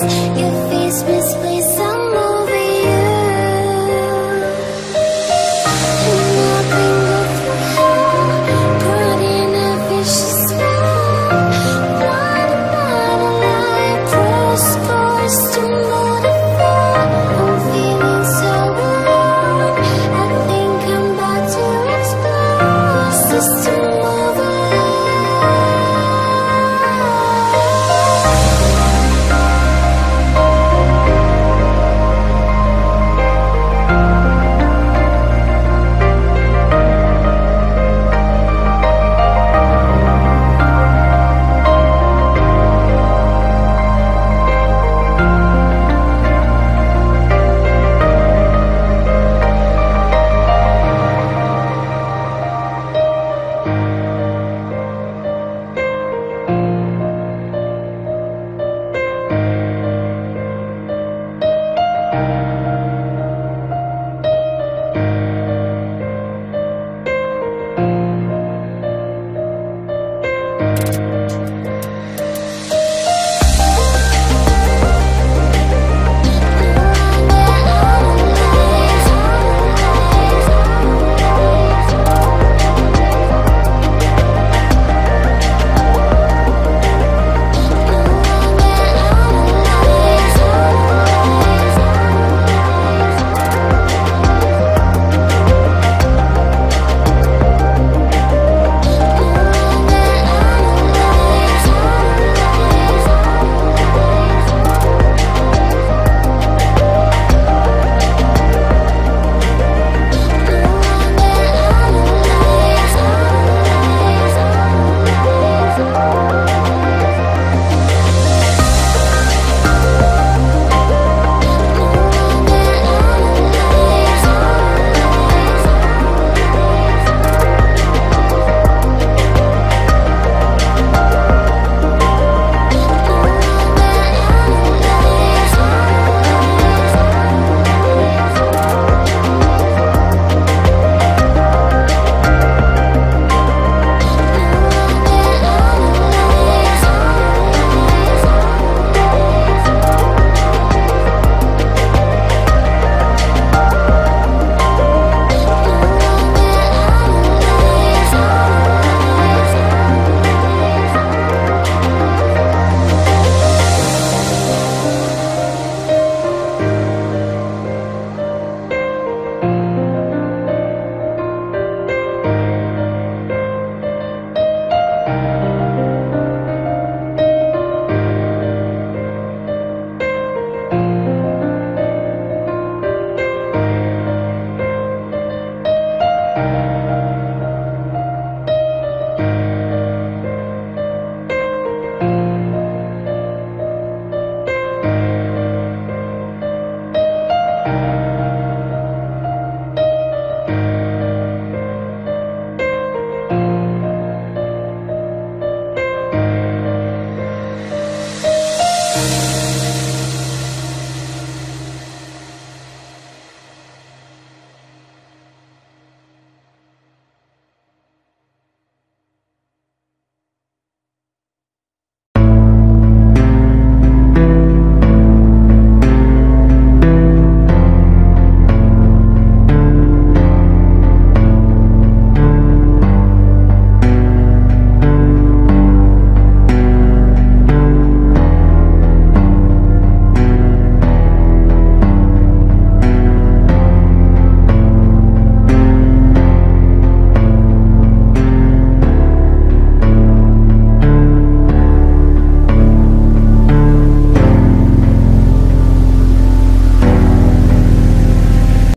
Your face was